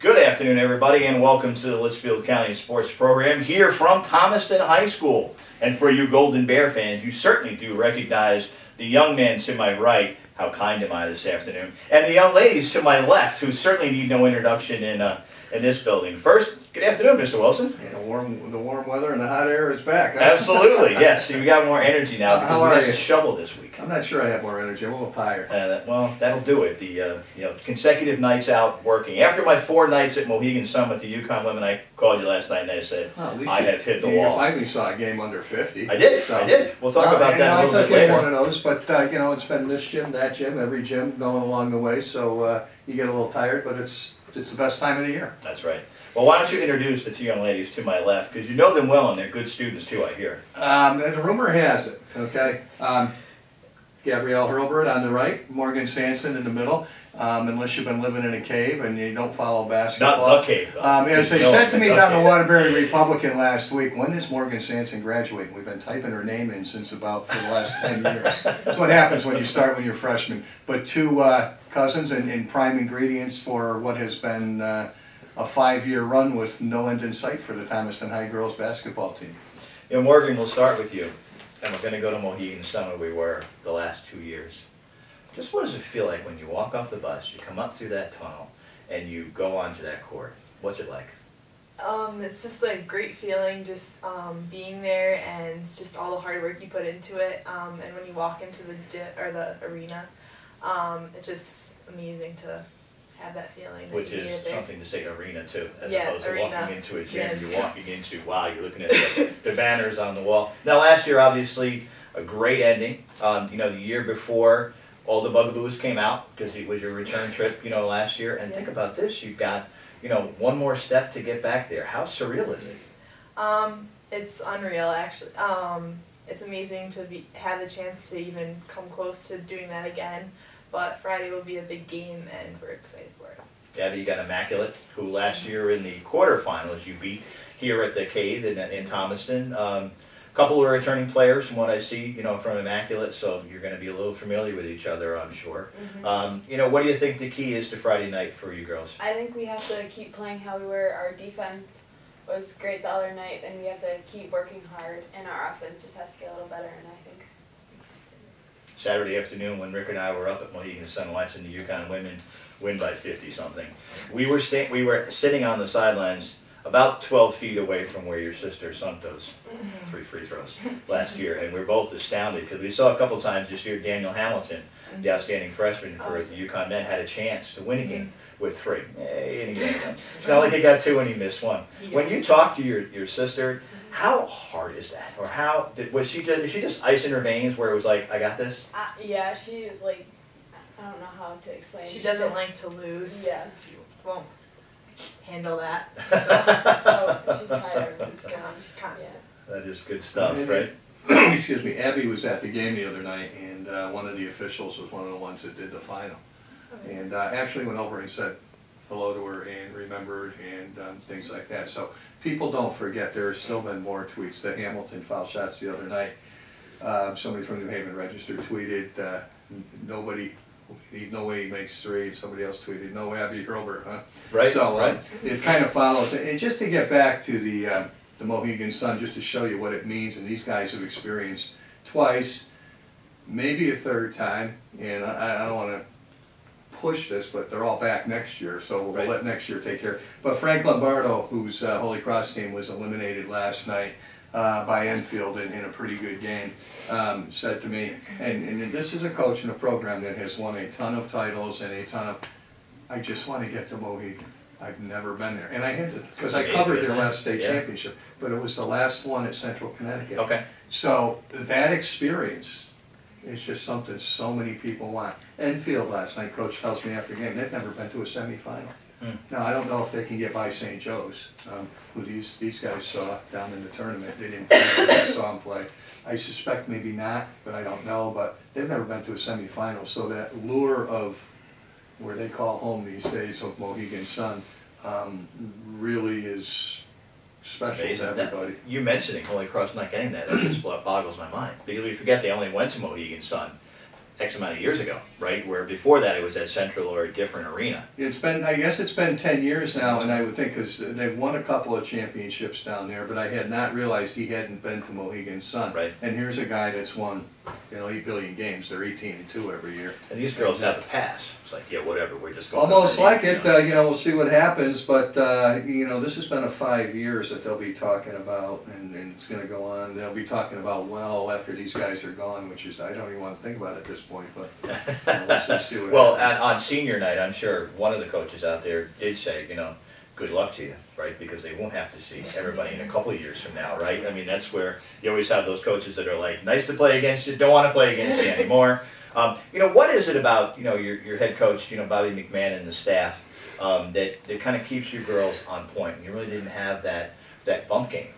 Good afternoon, everybody, and welcome to the Litchfield County Sports Program here from Thomaston High School. And for you Golden Bear fans, you certainly do recognize the young man to my right. How kind am I this afternoon? And the young ladies to my left, who certainly need no introduction in uh, in this building. First, good afternoon, Mr. Wilson. Yeah, warm, the warm weather and the hot air is back. huh? Absolutely, yes. You got more energy now Uh, because how we are had to you? shovel this week. I'm not sure I have more energy. I'm a little tired. Uh, that- well, that'll do it. The uh, you know consecutive nights out working. After my four nights at Mohegan Sun with the UConn women, I called you last night and I said I you- have hit the you wall. finally saw a game under 50. I did. So- I did. We'll talk Well, about that a I little took bit in one of those, but uh, you know, it's been this gym, that gym, every gym going along the way. So uh, you get a little tired, but it's it's the best time of the year. That's right. Well, why don't you introduce the two young ladies to my left because you know them well and they're good students too. I hear. Um, the rumor has it, okay. Um, Gabrielle Hurlbert on the right, Morgan Sanson in the middle. Um, unless you've been living in a cave and you don't follow basketball. Not the cave. though. Um, as they said to me down the. Waterbury Republican last week, when is Morgan Sanson graduating? We've been typing her name in since about for the last ten years. That's what happens when you start when you're freshman. But two uh, cousins and, and prime ingredients for what has been uh, a five-year run with no end in sight for the Thomaston High girls basketball team. You know, Morgan, we'll start with you, and we're going to go to Mohegan Sun where we were the last two years. Just what does it feel like when you walk off the bus, you come up through that tunnel, and you go onto that court? What's it like? Um, it's just a great feeling just um, being there and just all the hard work you put into it. Um, and when you walk into the gym or the arena, um, it's just amazing to have that feeling. that Which you is there. something to say arena too, as Yeah, opposed to arena, walking into a gym. gym. You're walking into wow, you're looking at the, the banners on the wall. Now, last year, obviously, a great ending. Um, you know, the year before, all the bugaboos came out because it was your return trip. You know, last year. And think Yeah. about this: you've got you know one more step to get back there. How surreal is it? Um, it's unreal actually. Um, it's amazing to be have the chance to even come close to doing that again. But Friday will be a big game and we're excited for it. Gabby, you got Immaculate, who last year in the quarterfinals you beat here at the Cave in, in Thomaston. Um, a couple of returning players from what I see, you know, from Immaculate, so you're going to be a little familiar with each other, I'm sure. Um, you know, what do you think the key is to Friday night for you girls? I think we have to keep playing how we were. Our defense was great the other night, and we have to keep working hard, and our offense just has to get a little better. And I think Saturday afternoon when Rick and I were up at Mohegan Sun watching the UConn women win by 50 something. We were sta- we were sitting on the sidelines about 12 feet away from where your sister sunk those three free throws last year, and we are both astounded because we saw a couple times this year Daniel Hamilton, the mm-hmm. outstanding freshman for the Awesome. UConn men, had a chance to win a game mm-hmm. with three. He didn't any of. It's not like he got two and he missed one. When you talk to your, your sister, how hard is that? Or how did was she just is she just ice in her veins where it was like I got this? uh, yeah, she like I don't know how to explain. She doesn't just- like to lose. Yeah. She won't handle that. So she tried her. Um, she's kind of- Yeah. That is good stuff, And- right? Excuse me, Abby was at the game the other night, and uh, one of the officials was one of the ones that did the final. And uh, actually went over and said hello to her and remembered and um, things like that. So people don't forget, There there's still been more tweets. The Hamilton foul shots the other night, uh, somebody from New Haven Register tweeted, uh, nobody, no way he makes three, and somebody else tweeted, no Abby Hurlbert, huh? Right, So, uh, right. it kind of follows, and just to get back to the, uh, the Mohegan Sun, just to show you what it means, and these guys have experienced twice, maybe a third time, and I, I don't wanna push this, but they're all back next year, so we'll Right. let next year take care. But Frank Lombardo, whose uh, Holy Cross team was eliminated last night uh, by Enfield in, in a pretty good game, um, said to me, and, and this is a coach in a program that has won a ton of titles and a ton of, I just want to get to Mohegan. I've never been there, and I had to, because I covered their last state Yeah. championship, but it was the last one at Central Connecticut. Okay. So that experience is just something so many people want. Enfield last night, coach tells me after game, they've never been to a semifinal. Hmm. Now, I don't know if they can get by St. Joe's, um, who these, these guys saw down in the tournament. They didn't play, I saw them play. I suspect maybe not, but I don't know, but they've never been to a semifinal. So that lure of where they call home these days of Mohegan Sun, um, really is special to Amazing. That- everybody. you mentioning Holy Cross not getting that, that just boggles my mind. Because we forget they only went to Mohegan Sun X amount of years ago, right? Where before that it was at Central or a different arena. It's been, I guess it's been ten years now, and I would think, because they've won a couple of championships down there, but I had not realized he hadn't been to Mohegan Sun. Right. And here's a guy that's won, you know, eight billion games, they're eighteen and two every year. And these girls have a pass. It's like, yeah, whatever, we're just going. Almost like it, you know. uh, you know, we'll see what happens, but, uh, you know, this has been a five years that they'll be talking about, and, and it's gonna go on, they'll be talking about well after these guys are gone, which is, I don't even wanna think about it at this point, but, uh, let's just see what Well, happens. on, on senior night, I'm sure one of the coaches out there did say, you know, good luck to you, right? Because they won't have to see everybody in a couple of years from now, right? I mean, that's where you always have those coaches that are like, nice to play against you, don't want to play against you anymore. Um, you know, what is it about, you know, your, your head coach, you know, Bobby McMahon and the staff, um, that, that kind of keeps you girls on point? You really didn't have that, that bump game.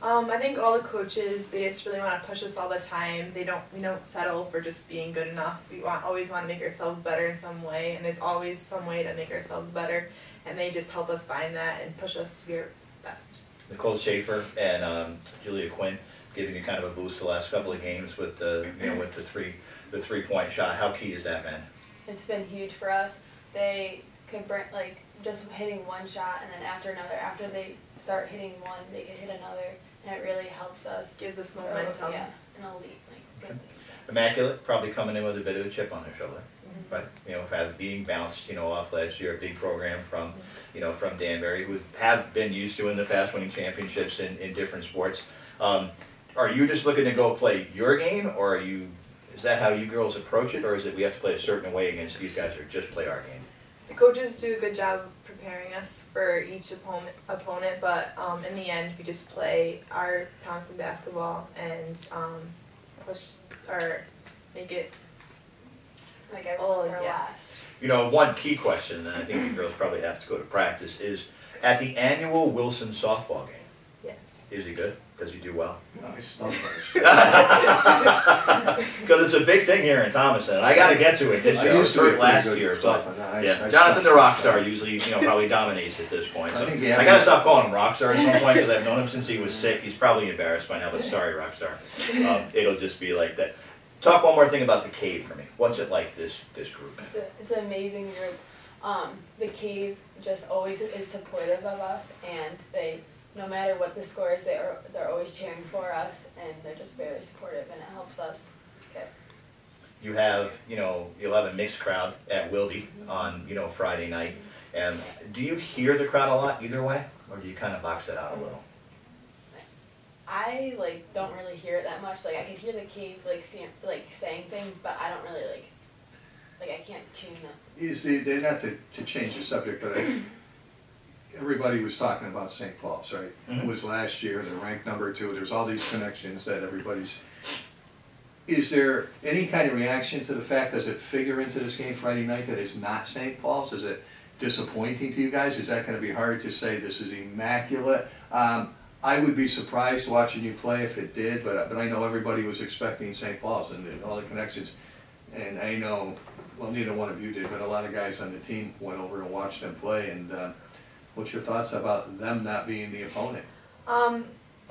Um, I think all the coaches they just really want to push us all the time. They don't we don't settle for just being good enough. We want always want to make ourselves better in some way, and there's always some way to make ourselves better. And they just help us find that and push us to be our best. Nicole Schaefer and um, Julia Quinn giving you kind of a boost the last couple of games with the, you know, with the three, the three-point shot. How key is that, man? It's been huge for us. They could bring like just hitting one shot and then after another. After they start hitting one, they could hit another, and it really helps us. Gives us grow, momentum. Yeah, an elite like good thing. Immaculate, probably coming in with a bit of a chip on their shoulder. But, you know, have being bounced, you know, off last year, a big program from, you know, from Danbury, who have been used to in the past winning championships in, in different sports. Um, are you just looking to go play your game, or are you, is that how you girls approach it, or is it we have to play a certain way against these guys, or just play our game? The coaches do a good job preparing us for each opponent, opponent but um, in the end, we just play our Thomaston basketball and um, push or make it. Like everyone Oh, for yeah. last. You know, one key question, and I think you girls probably have to go to practice, is at the annual Wilson softball game, Yes. is he good? Does he do well? Nice stuff, Because it's a big thing here in Thomaston, and I got to get to it this year. I used was to be hurt last good year, but stuff, I- yeah, I Jonathan the stopped. Rockstar usually, you know, probably dominates at this point. I So think I got to stop calling him Rockstar at some point because I've known him since he was sick. He's probably embarrassed by now, but sorry, Rockstar. Um, it'll just be like that. Talk one more thing about the cave for me. What's it like this this group? It's a it's an amazing group. Um, the cave just always is supportive of us, and they no matter what the score is, they are they're always cheering for us, and they're just very supportive, and it helps us. Get, you have, you know, you'll have a mixed crowd at Wildy on, you know, Friday night. And do you hear the crowd a lot either way, or do you kind of box it out a little? I like don't really hear it that much. Like I could hear the cave like see, like saying things, but I don't really like like I can't tune them. You see, they not to, to change the subject, but I, everybody was talking about St. Paul's, right? It Mhm. was last year, they're ranked number two, there's all these connections that everybody's. Is there any kind of reaction to the fact, does it figure into this game Friday night that it's not St. Paul's? Is it disappointing to you guys? Is that gonna be hard to say this is immaculate? Um, I would be surprised watching you play if it did, but, but I know everybody was expecting St. Paul's and all the connections. And I know, well, neither one of you did, but a lot of guys on the team went over and watched them play. And uh, what's your thoughts about them not being the opponent? Um,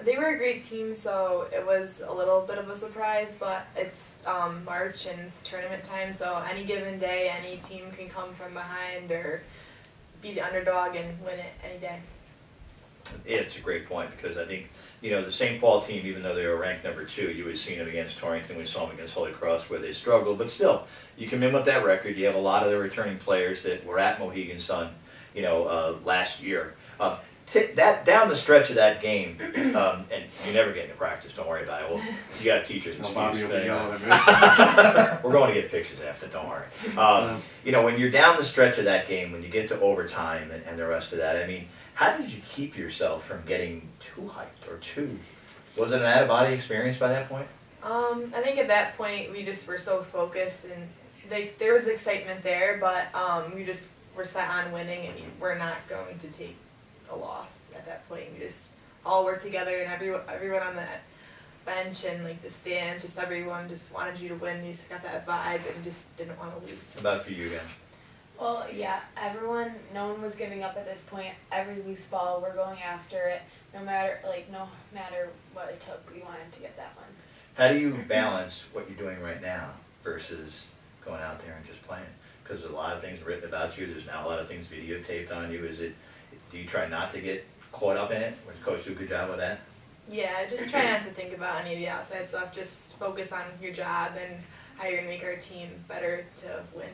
they were a great team, so it was a little bit of a surprise, but it's um, March and it's tournament time, so any given day, any team can come from behind or be the underdog and win it any day. It's a great point because I think, you know, the St. Paul team, even though they were ranked number two, you had seen them against Torrington, we saw them against Holy Cross where they struggled, but still, you come in with that record. You have a lot of the returning players that were at Mohegan Sun, you know, uh, last year. Uh, t- that down the stretch of that game, um, and you never get into practice. Don't worry about it. Well, you got a teacher's No, excuse. Bobby will be yelling at me. We're going to get pictures after, don't worry. Um, you know, when you're down the stretch of that game, when you get to overtime and, and the rest of that, I mean, how did you keep yourself from getting too hyped or too? Was it an out of body experience by that point? Um, I think at that point we just were so focused and they, there was excitement there, but um, we just were set on winning and we're not going to take a loss at that point. We just all worked together and everyone, everyone on that bench and like the stands, just everyone just wanted you to win. You just got that vibe and just didn't want to lose. How about for you again? Well, yeah, everyone, no one was giving up at this point. Every loose ball, we're going after it. No matter, like, no matter what it took, we wanted to get that one. How do you balance what you're doing right now versus going out there and just playing. Because a lot of things written about you, there's now a lot of things videotaped on you. Is it, do you try not to get caught up in it? Was coach do a good job with that? Yeah, just try not to think about any of the outside stuff. Just focus on your job and how you're gonna make our team better to win.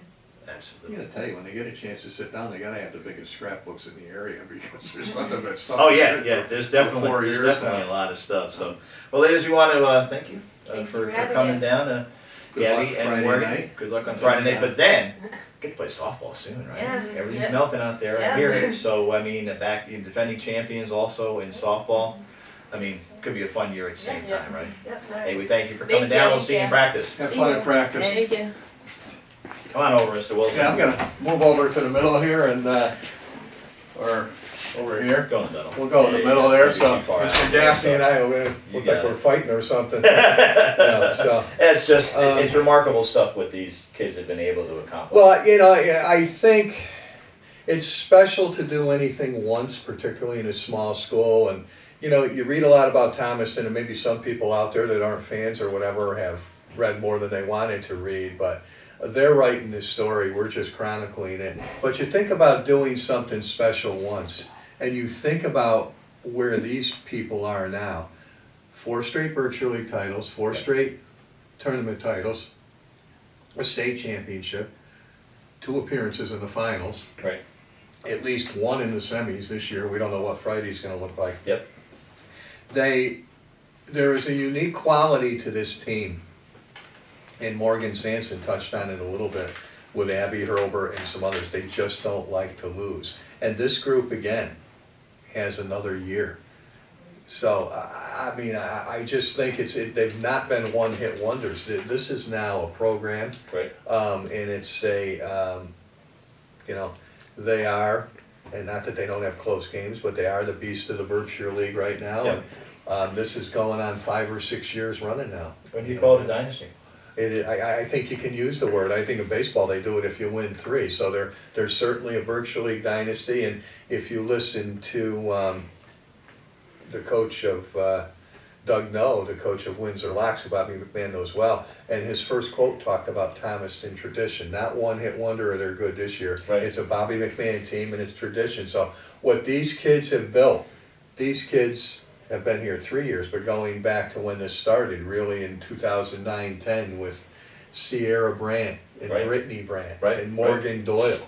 Absolutely. I'm gonna tell you, when they get a chance to sit down, they gotta have the biggest scrapbooks in the area because there's nothing but stuff. Oh, yeah, yeah, there's definitely, there's definitely now. a lot of stuff, so. Well, ladies, we want to, uh, thank you uh, Thank you for, for for coming us. down, uh, Good luck Gabby and Friday Morgan. night. Good luck on Friday night, but then, get to play softball soon, right? Yeah. Everything's Yeah. melting out there, I Yeah. hear it, so, I mean, the back, you defending champions also in softball. I mean, could be a fun year at the same Yeah. time, right? Yep. Hey, we thank you for Thank coming down, you. we'll see you in Yeah. practice. Have fun in practice. Thank you. Come on over, Mr. Wilson. Yeah, I'm gonna move over to the middle here and, uh, or over here. Go in the middle. We'll go in the Yeah, middle yeah, there, so far Mr. there, Gaffney so- and I, we You look got like we're fighting or something. Yeah, so. It's just, Um, it's remarkable stuff what these kids have been able to accomplish. Well, you know, I I think it's special to do anything once, particularly in a small school. And, you know, you read a lot about Thomaston, and maybe some people out there that aren't fans or whatever have read more than they wanted to read, but they're writing this story, we're just chronicling it. But you think about doing something special once, and you think about where these people are now. Four straight Berkshire League titles, four straight tournament titles, a state championship, two appearances in the finals, Right, at least one in the semis this year. We don't know what Friday's gonna look like. yep, They, there is a unique quality to this team. And Morgan Sanson touched on it a little bit with Abby Hurlbert and some others. They just don't like to lose. And this group, again, has another year. So, I, I mean, I, I just think it's, it, they've not been one-hit wonders. This is now a program. right. Um, and it's a, um, you know, they are, and not that they don't have close games, but they are the beast of the Berkshire League right now. Yeah. Um, this is going on five or six years running now. When do you call it a dynasty? It, I, I think you can use the word, I think in baseball, they do it if you win three, so they're, they're certainly a League dynasty, and if you listen to, um, the coach of, uh, Doug No, the coach of Windsor Locks, who Bobby McMahon knows well, and his first quote talked about Thomaston tradition, not one hit wonder or they're good this year. Right. It's a Bobby McMahon team and it's tradition, so what these kids have built, these kids have been here three years, but going back to when this started, really in 2009, 10 with Sierra Brandt and Right. Brittany Brandt Right, and Morgan Doyle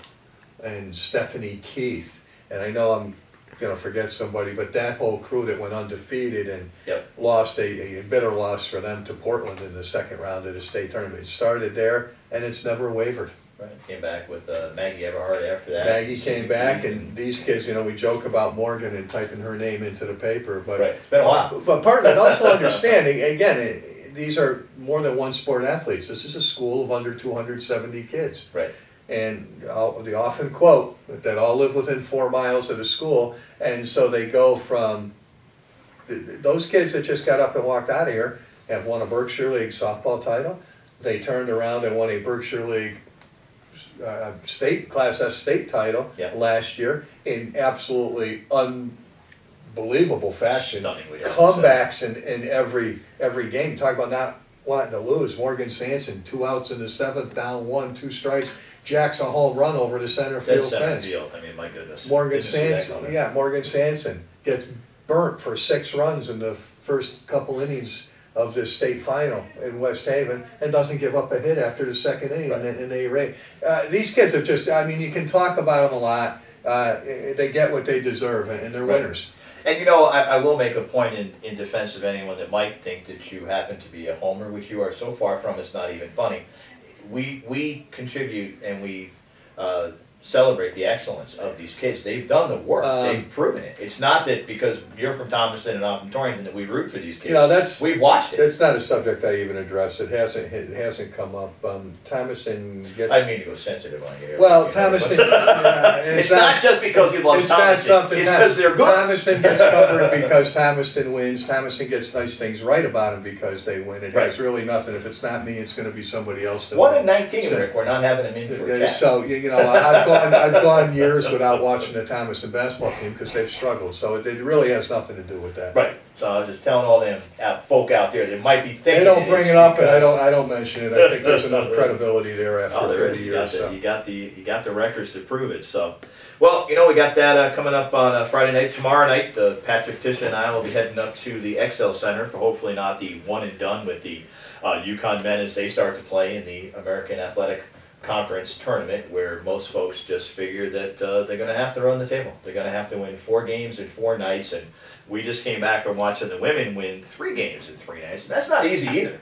and Stephanie Keith. And I know I'm gonna forget somebody, but that whole crew that went undefeated and Yep. lost a, a bitter loss for them to Portland in the second round of the state tournament. It started there and it's never wavered. Right. Came back with uh, Maggie Everhart after that. Maggie came back and these kids, you know, we joke about Morgan and typing her name into the paper, but. Right, it's been a while. But part of it, also understanding, again, it- these are more than one sport athletes. This is a school of under two hundred seventy kids. Right, And uh, they often quote that all live within four miles of the school, and so they go from, th- th- those kids that just got up and walked out of here have won a Berkshire League softball title. They turned around and won a Berkshire League uh, state, Class S state title Yeah. last year in absolutely unbelievable fashion stunning. we have to say. comebacks in, in every, every game. Talk about not wanting to lose. Morgan Sanson, two outs in the seventh, down one, two strikes. Jacks a home run over the center field center fence. field, I mean, my goodness. Morgan Didn't see that Sanson, yeah, Morgan Sanson gets burnt for six runs in the first couple innings of this state final in West Haven and doesn't give up a hit after the second inning and, then- and they rate. Uh, these kids have just, I mean, you can talk about them a lot. Uh, they get what they deserve and, and they're Right. winners. And you know, I, I will make a point in, in defense of anyone that might think that you happen to be a homer, which you are so far from, it's not even funny. We, we contribute and we, uh, celebrate the excellence of these kids. They've done the work, Um, they've proven it. It's not that because you're from Thomaston and I'm from Torrington that we root for these kids. You know, that's, We've watched it. It's not a subject I even address, it hasn't, it hasn't come up, um, Thomaston gets. I mean to go sensitive on you. Well, you Thomaston. yeah, It's not just because we love It's not something, it's because they're good. Thomaston gets covered because Thomaston wins, Thomaston gets nice things right about them because they win, it has Right. really nothing, if it's not me, it's gonna be somebody else. One in nineteen, So- Rick, we're not having them in for a chat. So, you you know, I've gone, I've gone years without watching the Thomaston basketball team because they've struggled, so it, it really has nothing to do with that. Right, so I was just telling all them uh, folk out there that might be thinking. They don't bring it up, and I don't, I don't mention it, I think there's enough credibility there Oh, after there is. thirty You got years, the, so. you got the, you got the records to prove it, so. Well, you know, we got that, uh, coming up on, uh, Friday night, tomorrow night, uh, Patrick Tisha and I will be heading up to the XL Center for hopefully not the one and done with the, uh, UConn men as they start to play in the American Athletic Conference Tournament, where most folks just figure that, uh, they're gonna have to run the table. They're gonna have to win four games in four nights, and we just came back from watching the women win three games in three nights. That's not easy either.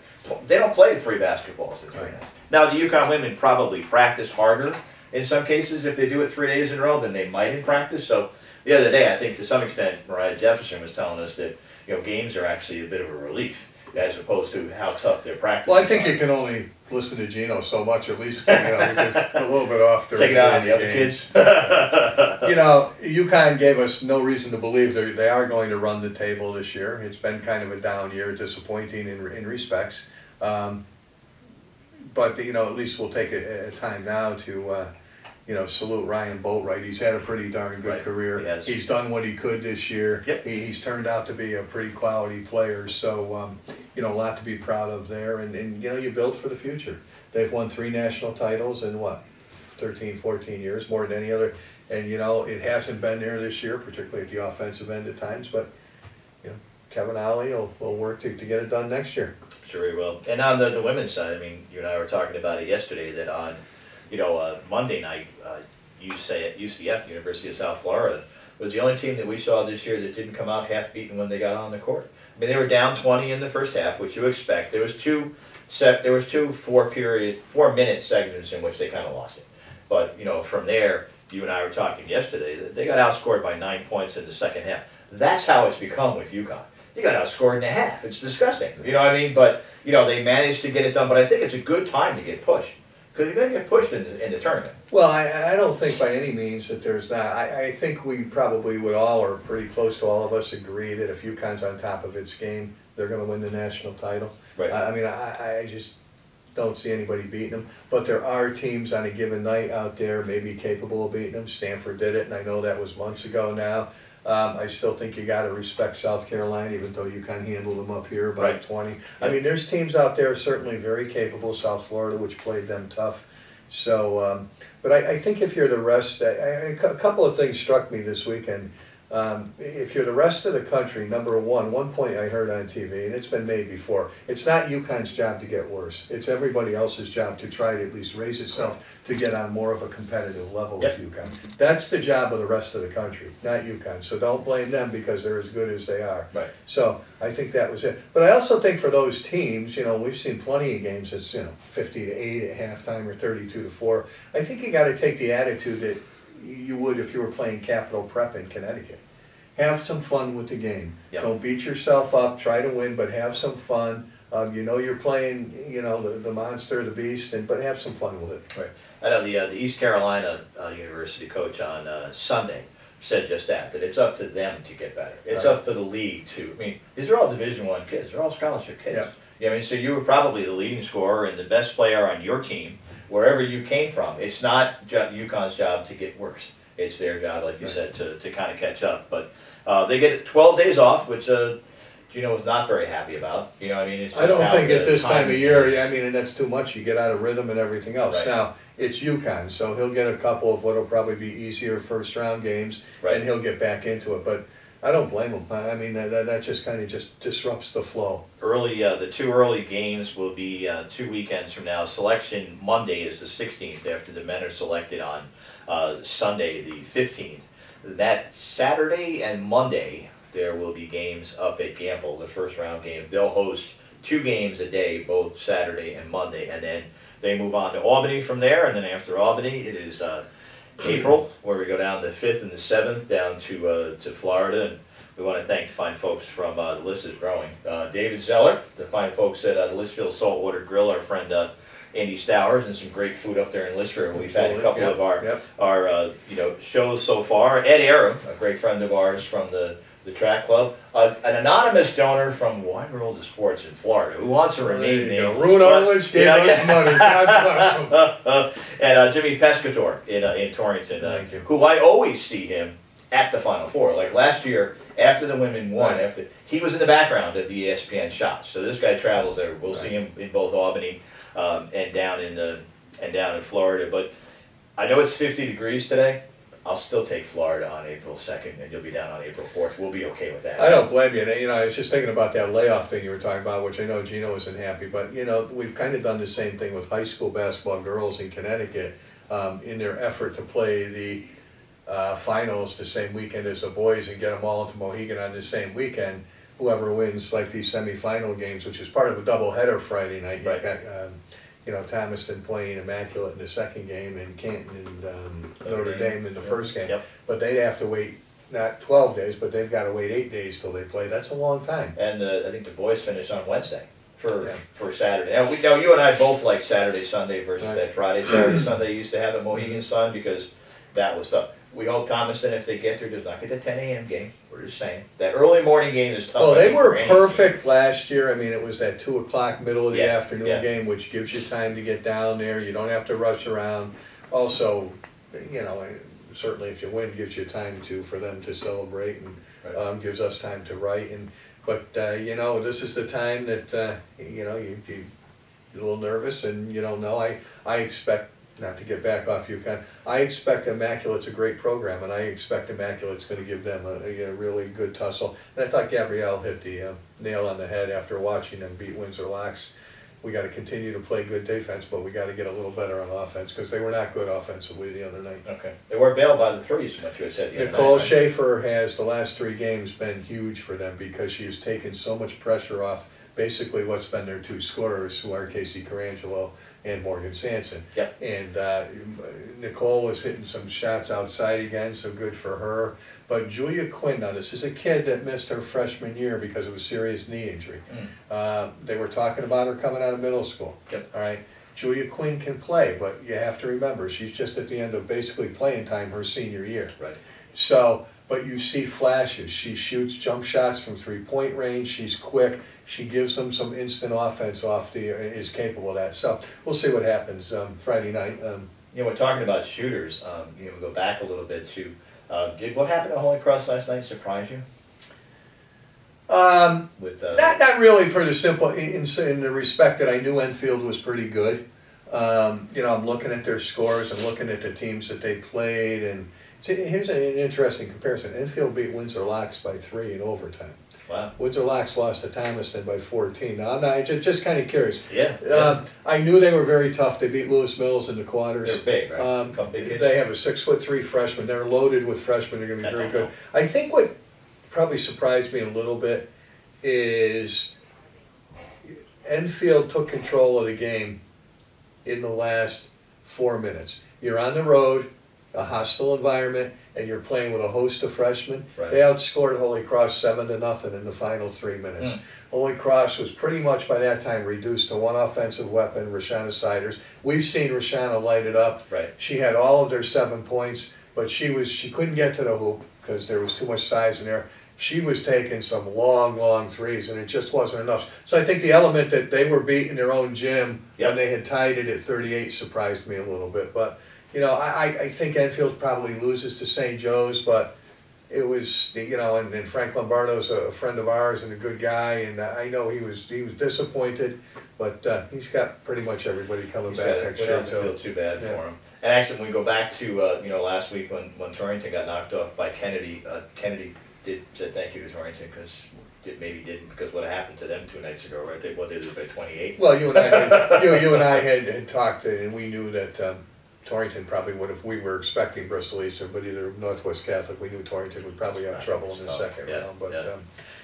They don't play three basketballs in three Right. nights. Now, the UConn women probably practice harder in some cases if they do it three days in a row than they might in practice. So the other day, I think to some extent, Moriah Jefferson was telling us that you know games are actually a bit of a relief as opposed to how tough their practice. Well, I think you can only listen to Geno so much, at least, you know, a little bit off during take it out on the other games. kids. You know, UConn gave us no reason to believe they they are going to run the table this year. It's been kind of a down year, disappointing in, in respects. Um, but, you know, at least we'll take a, a time now to, uh, you know, salute Ryan Boatright. He's had a pretty darn good Right, career. he has. He's done what he could this year. Yep. He, he's turned out to be a pretty quality player, so, um, you know, a lot to be proud of there. And, and, you know, you build for the future. They've won three national titles in what, 13, 14 years, more than any other. And, you know, it hasn't been there this year, particularly at the offensive end at times, but, you know, Kevin Ollie will, will work to, to get it done next year. Sure he will. And on the, the women's side, I mean, you and I were talking about it yesterday that on, you know, uh, Monday night, uh, UC, at UCF, University of South Florida, was the only team that we saw this year that didn't come out half beaten when they got on the court. I mean, they were down 20 in the first half, which you expect. There was two set, there was two four period, four minute segments in which they kind of lost it. But you know, from there, you and I were talking yesterday that they got outscored by nine points in the second half. That's how it's become with UConn. They got outscored in a half. It's disgusting. You know what I mean? But you know, they managed to get it done. But I think it's a good time to get pushed because you're going to get pushed in the, in the tournament. Well, I, I don't think by any means that there's not. I, I think we probably would all, or pretty close to all of us, agree that if UConn's on top of its game, they're going to win the national title. Right. I, I mean, I, I just don't see anybody beating them. But there are teams on a given night out there maybe capable of beating them. Stanford did it, and I know that was months ago now. Um, I still think you got to respect South Carolina, even though UConn handled them up here by Right. 20. I mean, there's teams out there certainly very capable. South Florida, which played them tough. So, um, but I, I think if you're the rest, I, I, a couple of things struck me this weekend. Um, if you're the rest of the country, number one, one point I heard on TV, and it's been made before, it's not UConn's job to get worse. It's everybody else's job to try to at least raise itself to get on more of a competitive level with UConn. That's the job of the rest of the country, not UConn. So don't blame them because they're as good as they are. Right. So I think that was it. But I also think for those teams, you know, we've seen plenty of games that's, you know, 50 to 8 at halftime or 32 to 4. I think you got to take the attitude that you would if you were playing Capital Prep in Connecticut. Have some fun with the game. Yep. Don't beat yourself up, try to win, but have some fun. Um, you know you're playing, you know, the, the monster, the beast, and but have some fun with it. Right. I know the, uh, the East Carolina uh, University coach on uh, Sunday said just that, that it's up to them to get better. It's Right. up to the league to, I mean, these are all Division One kids. They're all scholarship kids. Yeah. Yeah, I mean, so you were probably the leading scorer and the best player on your team, wherever you came from. It's not UConn's job to get worse. It's their job, like you Right. said, to, to kind of catch up. But uh, they get 12 days off, which uh, Geno was not very happy about. You know, I mean, it's just I don't think at this time of year, is. I mean, and that's too much, you get out of rhythm and everything else. Right. Now, it's UConn, so he'll get a couple of what'll probably be easier first round games, Right. and he'll get back into it, but I don't blame them. I mean, that, that- just kinda just disrupts the flow. early uh, the two early games will be uh, two weekends from now selection monday is the 16th after the men are selected on uh, sunday the 15th that saturday and monday there will be games up at Gampel the first round games they'll host two games a day both saturday and monday and then they move on to albany from there and then after albany it is uh, april where we go down the 5th and the 7th down to uh, to florida and we want to thank the fine folks from uh, the list is growing. Uh, David Zeller, the fine folks at uh, the Litchfield Saltwater Grill, our friend uh, Andy Stowers, and some great food up there in Litchfield. We've had a couple Yep, of our Yep, our uh, you know shows so far. Ed Aram, a great friend of ours from the the track club. Uh, an anonymous donor from Wide World of Sports in Florida who wants to remain you named. Roone Arledge gave Yeah, us yeah. money. God bless him. and uh, Jimmy Pescator in uh, in Torrington, uh, who I always see him at the Final Four. Like last year, after the women won, Right. after he was in the background at the ESPN shots. So this guy travels there. We'll see him in both Albany um, and down in the and down in Florida. But I know it's 50 degrees today. I'll still take Florida on April 2nd, and you'll be down on April 4th. We'll be okay with that. I don't blame you. And, You know, I was just thinking about that layoff thing you were talking about, which I know Geno isn't happy, but you know, we've kind of done the same thing with high school basketball girls in Connecticut um, in their effort to play the uh, finals the same weekend as the boys and get them all into Mohegan on the same weekend. Whoever wins like these semifinal games, which is part of a doubleheader Friday night. Right. got, um, you know, Thomaston playing Immaculate in the second game and Canton and um, Notre Notre Dame. Dame in the first game. Yep. But they'd have to wait not twelve days, but they've gotta wait eight days till they play. That's a long time. And uh, I think the boys finish on Wednesday for Yeah. for Saturday. Now, we, now you and I both like Saturday, Sunday versus Right. that Friday, Saturday, Sunday used to have at Mohegan Sun because that was tough. We hope Thomaston, if they get there, does not get the 10 a.m. game. We're just saying that early morning game is tough. Well, they were perfect last year. I mean, it was that two o'clock, middle of the Yeah, afternoon yeah. game, which gives you time to get down there. You don't have to rush around. Also, you know, certainly if you win, gives you time to, for them to celebrate and, Right. um, gives us time to write and, but, uh, you know, this is the time that, uh, you know, you, you, you're a little nervous and you don't know. I, I expect, not to get back off UConn, I expect Immaculate's a great program and I expect Immaculate's gonna give them a, a really good tussle. And I thought Gabrielle hit the uh, nail on the head after watching them beat Windsor Locks. We gotta continue to play good defense, but we gotta get a little better on offense, cause they were not good offensively the other night. Okay. They were bailed by the threes, what you said night. Nicole right? Schaefer has, the last three games, been huge for them because she has taken so much pressure off basically what's been their two scorers, who are Casey Carangelo and Morgan Sanson. Yep. And uh, Nicole was hitting some shots outside again, so good for her. But Julia Quinn, now this is a kid that missed her freshman year because of a serious knee injury. Mm. Uh, They were talking about her coming out of middle school. Yep. All right, Julia Quinn can play, but you have to remember, she's just at the end of basically playing time her senior year. Right. So, but you see flashes. She shoots jump shots from three-point range. She's quick. She gives them some instant offense off the, is capable of that. So we'll see what happens um, Friday night. Um, You know, we're talking about shooters. Um, you know, we go back a little bit to, uh, did what happened at Holy Cross last night surprise you? um, With uh, not, not really for the simple, in, in the respect that I knew Enfield was pretty good. Um, you know, I'm looking at their scores and looking at the teams that they played and see, here's an interesting comparison. Enfield beat Windsor Locks by three in overtime. wow, Windsor Locks lost to Thomaston by 14. Now, I'm not, just, just kind of curious. yeah, yeah. Um, I knew they were very tough. They beat Lewis Mills in the quarters. they're big, right? Um, big they have a six foot three freshman. They're loaded with freshmen. They're going to be very good. I think what probably surprised me a little bit is Enfield took control of the game in the last four minutes. You're on the road, a hostile environment, and you're playing with a host of freshmen. Right. They outscored Holy Cross seven to nothing in the final three minutes. Mm. Holy Cross was pretty much by that time reduced to one offensive weapon, Rashana Siders. We've seen Rashana light it up. Right. She had all of their seven points, but she was she couldn't get to the hoop because there was too much size in there. She was taking some long, long threes, and it just wasn't enough. So I think the element that they were beating their own gym Yep. when they had tied it at 38 surprised me a little bit. But you know, I, I- I think Enfield probably loses to St. Joe's, but it was you know, and, and Frank Lombardo's a friend of ours and a good guy, and I know he was he was disappointed, but uh, he's got pretty much everybody coming He's back next It year. doesn't So. feel too bad Yeah. for him. And actually, when we go back to, uh, you know, last week when, when Torrington got knocked off by Kennedy, uh, Kennedy did, said thank you to Torrington, because, it maybe didn't, because what happened to them two nights ago, right? They, what, they lose by twenty-eight? Well, you and I, had, you, you and I had, had talked, and we knew that um, Torrington probably would if We were expecting Bristol Eastern, but either Northwest Catholic, we knew Torrington would probably have trouble in the second yeah, round. But yeah. um,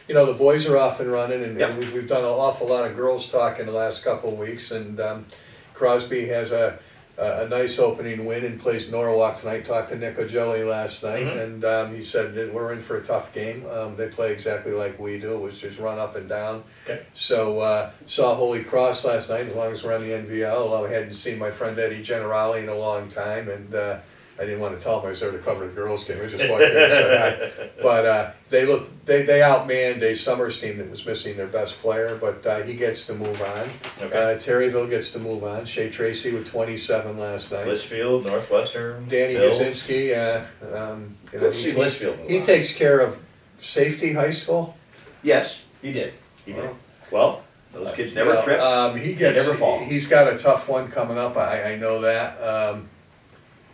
you know, the boys are off and running, and, Yep. and we've, we've done an awful lot of girls talk in the last couple of weeks. And um, Crosby has a, a nice opening win and plays Norwalk tonight. Talked to Nick Ogelli last night, Mhm. and um, he said that we're in for a tough game. Um, they play exactly like we do. It was just run up and down. Okay. So uh, saw Holy Cross last night. As long as we're on the NVL, I hadn't seen my friend Eddie Generali in a long time, and uh, I didn't want to tell him I was there to cover the girls' game. I just walked in and said hi. But uh, they look they they outmanned a Somers team that was missing their best player, but uh, he gets to move on. Okay. Uh, Terryville gets to move on. Shea Tracy with 27 last night. Litchfield, Northwestern, Danny. Gazinski, uh, um, you know, see he, Litchfield he takes care of Safety High School. Yes, he did. He did. Wow. Well, those kids never trip. Um, he gets, never fall. he's got a tough one coming up, I, I know that. Um,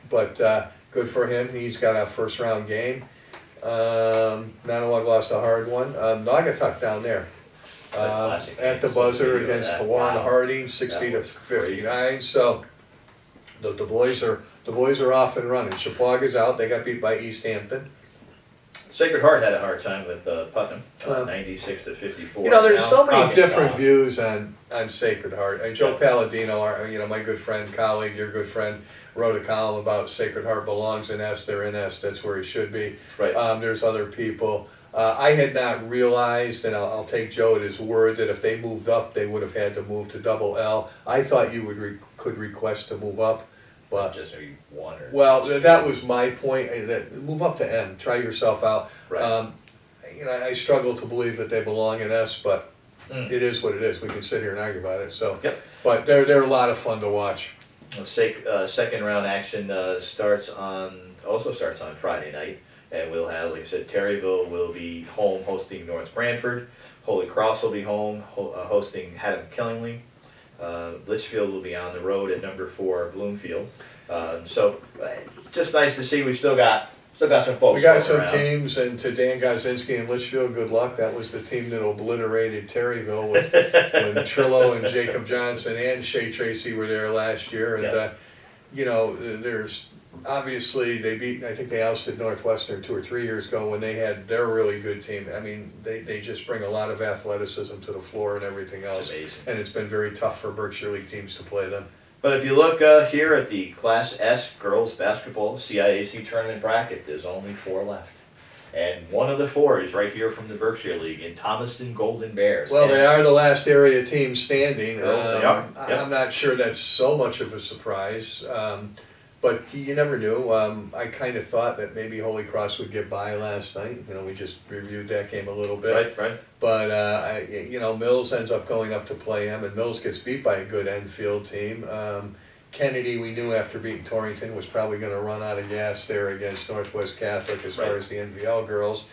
but, uh, good for him, he's got a first round game. Um, Nonnewaug lost a hard one, um, Naugatuck down there. Um, at the buzzer against. Warren Wow. Harding, sixty to was crazy. fifty-nine, so. The, the boys are, the boys are off and running, Chappaqa's out, they got beat by East Hampton. Sacred Heart had a hard time with uh, Putnam, uh, Um, 96 to 54. You know, there's Now, so many different fell. views on, on Sacred Heart. And Joe Palladino, our, you know, my good friend, colleague, your good friend, wrote a column about Sacred Heart belongs in S, they're in S, that's where he should be. Right. Um, there's other people. Uh, I had not realized, and I'll, I'll take Joe at his word, that if they moved up, they would have had to move to double L. I thought you would re- could request to move up, but just maybe one or. well, th- that was my point. uh, That move up to M, try yourself out. Right. Um, you know, I struggle to believe that they belong in S, but Mm. it is what it is. We can sit here and argue about it. So, Yep. but they're they're a lot of fun to watch. Sec- uh, second round action uh, starts on also starts on Friday night, and we'll have, like I said, Terryville will be home hosting North Branford. Holy Cross will be home ho- uh, hosting Haddam Killingley. Uh, Litchfield will be on the road at number four Bloomfield. Um, so uh, just nice to see we still got still got some folks. we got some around. teams, and to Dan Gozinski and Litchfield, good luck. That was the team that obliterated Terryville with, when Trillo and Jacob Johnson and Shea Tracy were there last year. And uh, you know, there's obviously they beat. I think they ousted Northwestern two or three years ago when they had their really good team. I mean, they they just bring a lot of athleticism to the floor and everything It's else. amazing. And it's been very tough for Berkshire League teams to play them. But if you look uh, here at the Class S girls basketball CIAC tournament bracket, there's only four left. And one of the four is right here from the Berkshire League in Thomaston Golden Bears. Well, And they are the last area team standing. Girls, Um, I- yep. I'm not sure that's so much of a surprise, um, but you never knew. Um, I kind of thought that maybe Holy Cross would get by last night. You know, we just reviewed that game a little bit. Right, right. But uh, I, you know, Mills ends up going up to play him, and Mills gets beat by a good Enfield team. Um, Kennedy, we knew after beating Torrington, was probably going to run out of gas there against Northwest Catholic as far as the NVL girls.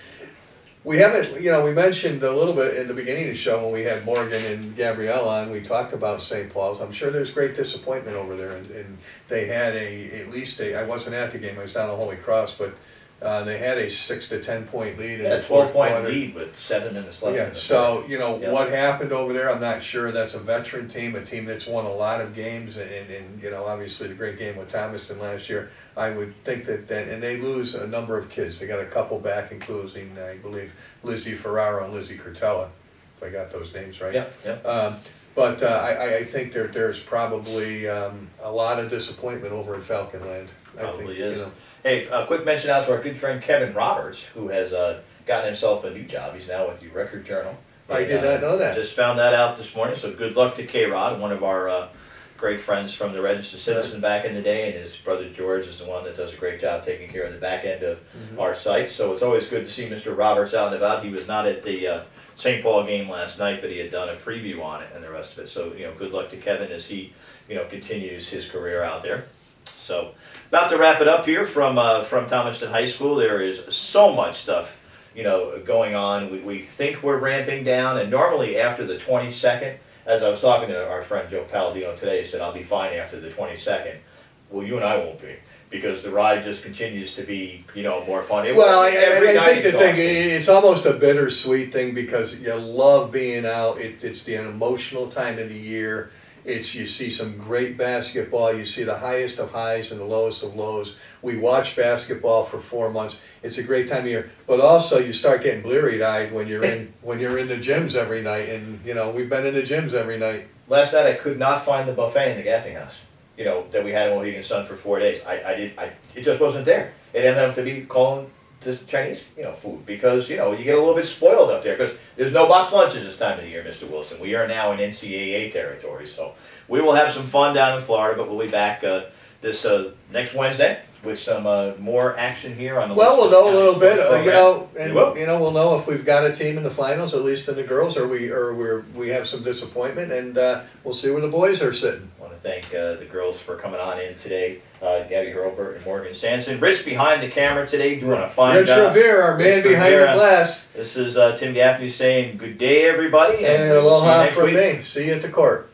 We haven't, you know, we mentioned a little bit in the beginning of the show when we had Morgan and Gabrielle on. We talked about St. Paul's. I'm sure there's great disappointment over there, and, and they had a at least a. I wasn't at the game. I was down at Holy Cross, but uh, they had a six to ten point lead in Yeah, the fourth 12 point quarter. lead with seven minutes left. in Yeah, the so, you know, Yeah. what happened over there, I'm not sure, that's a veteran team, a team that's won a lot of games, and, and, you know, obviously the great game with Thomaston last year. I would think that, that, and they lose a number of kids, they got a couple back, including, I believe, Lizzie Ferraro and Lizzie Curtella, if I got those names right. Yeah, yeah. Um, but, uh, I, I- I think there, there's probably, um, a lot of disappointment over in Falcon I think, Probably you is. know. Hey, a quick mention out to our good friend Kevin Roberts, who has uh, gotten himself a new job. He's now with the Record Journal. I And, did uh, not know that. Just found that out this morning, so good luck to K-Rod, one of our uh, great friends from the Register Citizen back in the day, and his brother George is the one that does a great job taking care of the back end of Mm-hmm. our site. So it's always good to see Mr. Roberts out and about. He was not at the uh, St. Paul game last night, but he had done a preview on it and the rest of it. So, you know, good luck to Kevin as he, you know, continues his career out there. So, about to wrap it up here from uh, from Thomaston High School. There is so much stuff, you know, going on. We, we think we're ramping down, and normally after the 22nd, as I was talking to our friend Joe Palladino today, he said I'll be fine after the 22nd. Well, you and I won't be because the ride just continues to be, you know, more fun. It- Well, I, every I, think the thing, it's almost a bittersweet thing because you love being out. It, it's the emotional time of the year. It's you see some great basketball. You see the highest of highs and the lowest of lows. We watch basketball for four months. It's a great time of year. But also, you start getting bleary eyed when you're in when you're in the gyms every night. And you know, we've been in the gyms every night. Last night I could not find the buffet in the Gaffney House. You know that we had in Mohegan Sun for four days. I, I did. I it just wasn't there. It ended up to be calling to Chinese, you know, food because you know you get a little bit spoiled up there because there's no box lunches this time of the year, Mr. Wilson. We are now in NCAA territory, so we will have some fun down in Florida, but we'll be back uh, this uh, next Wednesday with some uh, more action here on the. Well, we'll know a little bit, uh, you know, We and, will. you know, we'll know if we've got a team in the finals, at least in the girls, or we, or we're, we have some disappointment, and, uh, we'll see where the boys are sitting. Want to thank uh, the girls for coming on in today. Uh, Gabby Hurlbert and Morgan Sanson. Rich behind the camera today doing a fine Rich job. Revere, our man Rich behind the glass, This is uh, Tim Gaffney saying good day, everybody, and, and you aloha from week. me, see you at the court.